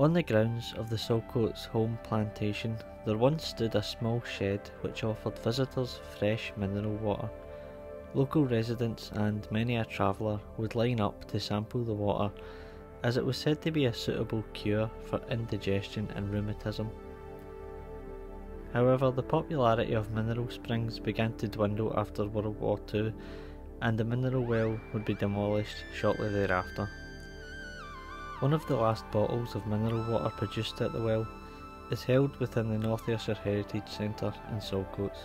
On the grounds of the Saltcoats Holm Plantation, there once stood a small shed which offered visitors fresh mineral water. Local residents and many a traveller would line up to sample the water, as it was said to be a suitable cure for indigestion and rheumatism. However, the popularity of mineral springs began to dwindle after World War II, and the mineral well would be demolished shortly thereafter. One of the last bottles of mineral water produced at the well is held within the North Ayrshire Heritage Centre in Saltcoats.